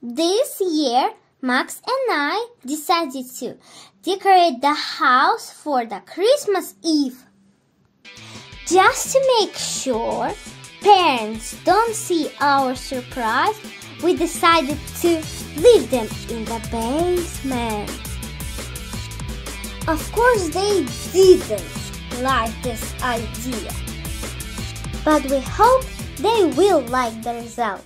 This year, Max and I decided to decorate the house for the Christmas Eve. Just to make sure parents don't see our surprise, we decided to leave them in the basement. Of course, they didn't like this idea, but we hope they will like the result.